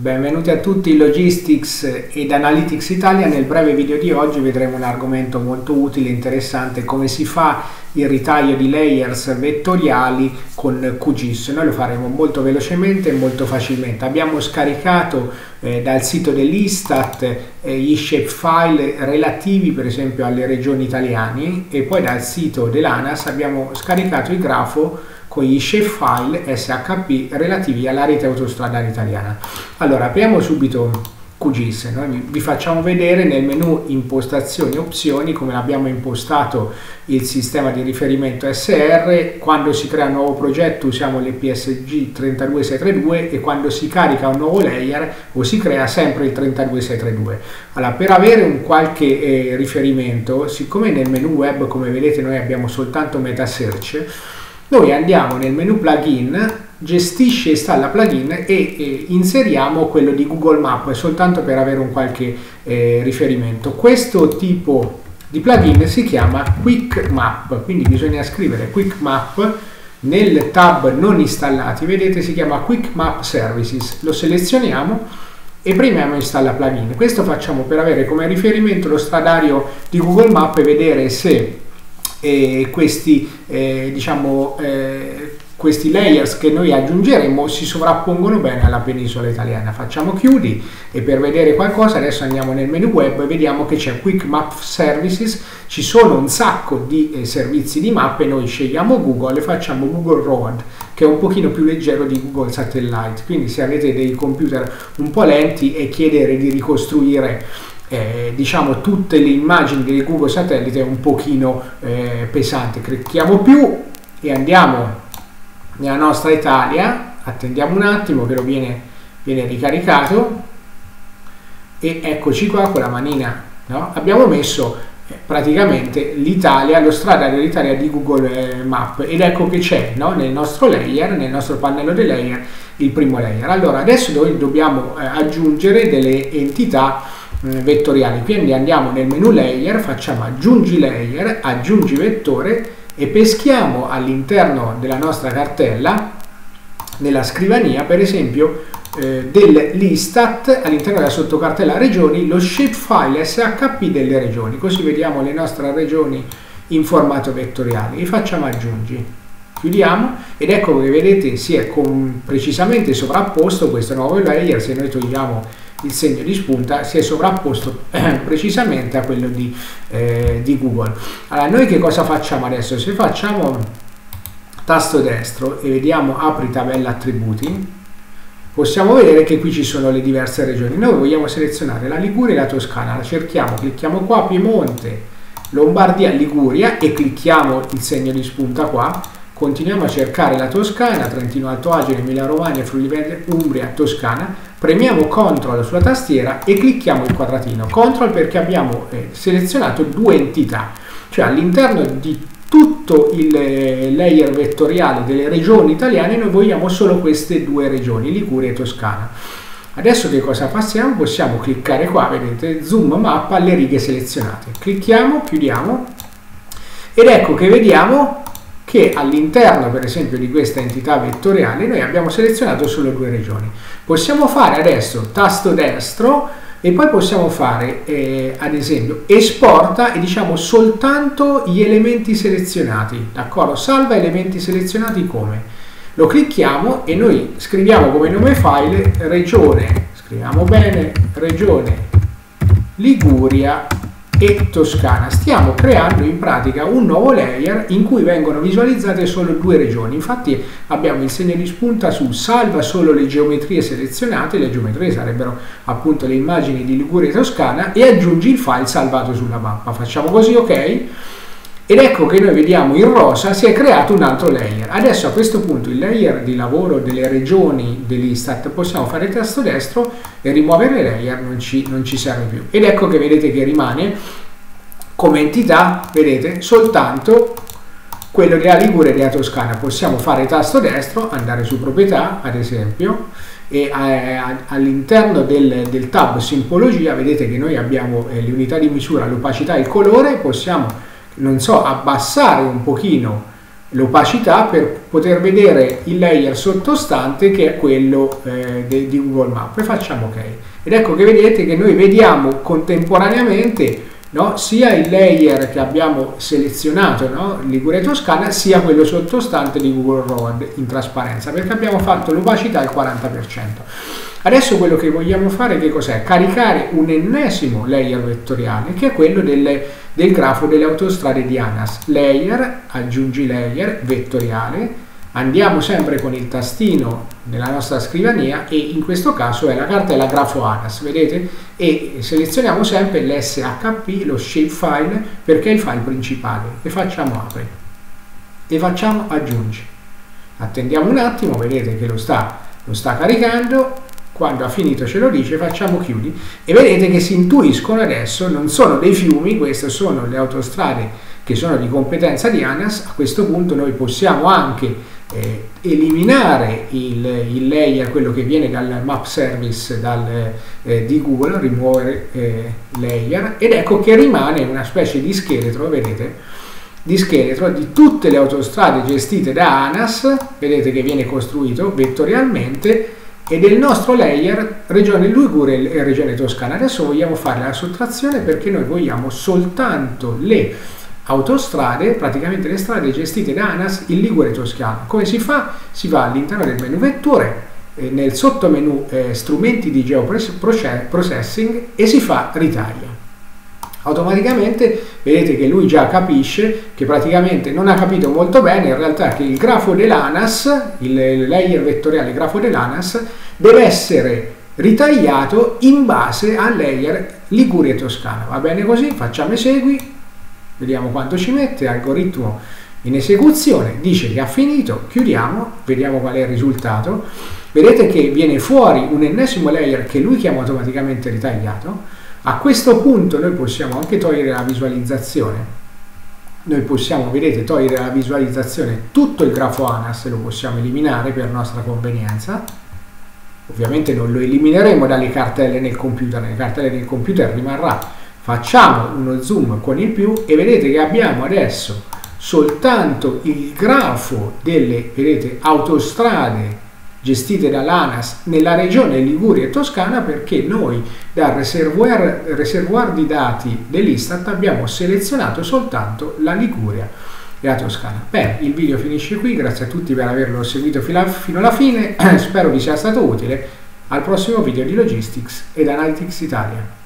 Benvenuti a tutti Logistics ed Analytics Italia. Nel breve video di oggi vedremo un argomento molto utile e interessante, come si fa il ritaglio di layers vettoriali con QGIS. Noi lo faremo molto velocemente e molto facilmente. Abbiamo scaricato eh, dal sito dell'Istat eh, gli shapefile relativi per esempio alle regioni italiane e poi dal sito dell'ANAS abbiamo scaricato il grafo con gli shapefile SHP relativi alla rete autostradale italiana. Allora, apriamo subito QGIS, noi vi facciamo vedere nel menu impostazioni opzioni come abbiamo impostato il sistema di riferimento SR, quando si crea un nuovo progetto usiamo l'EPSG 32632 e quando si carica un nuovo layer o si crea sempre il 32632. Allora, per avere un qualche eh, riferimento, siccome nel menu web come vedete noi abbiamo soltanto meta search, noi andiamo nel menu plugin, gestisce e installa plugin e, e inseriamo quello di Google Map soltanto per avere un qualche eh, riferimento. Questo tipo di plugin si chiama Quick Map, quindi bisogna scrivere Quick Map nel tab non installati, vedete si chiama Quick Map Services, lo selezioniamo e premiamo installa plugin. Questo facciamo per avere come riferimento lo stradario di Google Map e vedere se eh, questi, eh, diciamo, eh, questi layers che noi aggiungeremo si sovrappongono bene alla penisola italiana. Facciamo chiudi e per vedere qualcosa adesso andiamo nel menu web e vediamo che c'è Quick Map Services, ci sono un sacco di eh, servizi di mappe, noi scegliamo Google e facciamo Google Road che è un pochino più leggero di Google Satellite, quindi se avete dei computer un po' lenti e chiedere di ricostruire eh, diciamo tutte le immagini del Google Satellite un pochino eh, pesante. Clicchiamo più e andiamo nella nostra Italia, attendiamo un attimo che lo viene, viene ricaricato e eccoci qua con la manina, no? abbiamo messo eh, praticamente l'Italia, lo strada dell'Italia di Google eh, Map ed ecco che c'è no? nel nostro layer, nel nostro pannello dei layer, il primo layer. Allora adesso noi dobbiamo eh, aggiungere delle entità vettoriali. Quindi andiamo nel menu layer, facciamo aggiungi layer, aggiungi vettore e peschiamo all'interno della nostra cartella, nella scrivania per esempio, eh, dell'Istat all'interno della sottocartella regioni lo shapefile SHP delle regioni, così vediamo le nostre regioni in formato vettoriale e facciamo aggiungi. Chiudiamo ed ecco che vedete si è precisamente sovrapposto questo nuovo layer se noi togliamo il segno di spunta si è sovrapposto eh, precisamente a quello di, eh, di Google. Allora, noi che cosa facciamo adesso? Se facciamo tasto destro e vediamo apri tabella attributi, possiamo vedere che qui ci sono le diverse regioni. Noi vogliamo selezionare la Liguria e la Toscana, la cerchiamo, clicchiamo qua, Piemonte, Lombardia, Liguria e clicchiamo il segno di spunta qua Continuiamo a cercare la Toscana, Trentino Alto Adige, Emilia Romagna, Friuli Umbria, Toscana. Premiamo CTRL sulla tastiera e clicchiamo il quadratino. CTRL perché abbiamo eh, selezionato due entità, cioè all'interno di tutto il eh, layer vettoriale delle regioni italiane noi vogliamo solo queste due regioni, Liguria e Toscana. Adesso che cosa passiamo? Possiamo cliccare qua, vedete, zoom mappa alle righe selezionate. Clicchiamo, chiudiamo ed ecco che vediamo che all'interno per esempio di questa entità vettoriale noi abbiamo selezionato solo due regioni. Possiamo fare adesso tasto destro e poi possiamo fare eh, ad esempio esporta e diciamo soltanto gli elementi selezionati, d'accordo? Salva elementi selezionati come? Lo clicchiamo e noi scriviamo come nome file regione, scriviamo bene, regione Liguria e Toscana. Stiamo creando in pratica un nuovo layer in cui vengono visualizzate solo due regioni. Infatti abbiamo il segno di spunta su salva solo le geometrie selezionate, le geometrie sarebbero appunto le immagini di Liguria e Toscana e aggiungi il file salvato sulla mappa. Facciamo così, ok? Ed ecco che noi vediamo in rosa si è creato un altro layer. Adesso a questo punto il layer di lavoro delle regioni dell'Istat possiamo fare il tasto destro e rimuovere il layer non ci, non ci serve più. Ed ecco che vedete che rimane come entità, vedete, soltanto quello della Liguria e della Toscana. Possiamo fare il tasto destro, andare su proprietà ad esempio e eh, all'interno del, del, tab simbologia vedete che noi abbiamo eh, le unità di misura, l'opacità e il colore, possiamo non so, abbassare un pochino l'opacità per poter vedere il layer sottostante che è quello eh, di Google Maps. E facciamo ok. Ed ecco che vedete che noi vediamo contemporaneamente no, sia il layer che abbiamo selezionato no, Liguria Toscana sia quello sottostante di Google Road in trasparenza perché abbiamo fatto l'opacità al 40% adesso quello che vogliamo fare che cos'è? caricare un ennesimo layer vettoriale che è quello delle del grafo delle autostrade di ANAS. Layer, aggiungi layer, vettoriale, andiamo sempre con il tastino nella nostra scrivania e in questo caso è la carta della grafo ANAS, vedete? E selezioniamo sempre l'SHP, lo shapefile, perché è il file principale e facciamo apri e facciamo aggiungi. Attendiamo un attimo, vedete che lo sta, lo sta caricando quando ha finito ce lo dice, facciamo chiudi. E vedete che si intuiscono adesso, non sono dei fiumi, queste sono le autostrade che sono di competenza di ANAS, a questo punto noi possiamo anche eh, eliminare il, il, layer, quello che viene dal map service dal, eh, di Google, rimuovere eh, layer. Ed ecco che rimane una specie di scheletro, vedete, di scheletro di tutte le autostrade gestite da ANAS, vedete che viene costruito vettorialmente e del nostro layer Regione Ligure e Regione Toscana. Adesso vogliamo fare la sottrazione perché noi vogliamo soltanto le autostrade, praticamente le strade gestite da ANAS in Ligure Toscana. Come si fa? Si va all'interno del menu vetture, eh, nel sottomenu eh, strumenti di geoprocessing e si fa ritaglia automaticamente vedete che lui già capisce che praticamente non ha capito molto bene in realtà che il grafo dell'ANAS, il layer vettoriale grafo dell'ANAS, deve essere ritagliato in base al layer Liguria Toscana. Va bene così? Facciamo esegui, vediamo quanto ci mette, algoritmo in esecuzione, dice che ha finito, chiudiamo, vediamo qual è il risultato. Vedete che viene fuori un ennesimo layer che lui chiama automaticamente ritagliato a questo punto noi possiamo anche togliere la visualizzazione. Noi possiamo, vedete, togliere la visualizzazione, tutto il grafo ANAS lo possiamo eliminare per nostra convenienza. Ovviamente non lo elimineremo dalle cartelle nel computer, nelle cartelle del computer rimarrà. Facciamo uno zoom con il più e vedete che abbiamo adesso soltanto il grafo delle vedete, autostrade gestite dall'ANAS nella regione Liguria e Toscana perché noi dal reservoir, reservoir di dati dell'Istat abbiamo selezionato soltanto la Liguria e la Toscana. Bene, il video finisce qui, grazie a tutti per averlo seguito fino alla fine, spero vi sia stato utile, al prossimo video di Logistics ed Analytics Italia.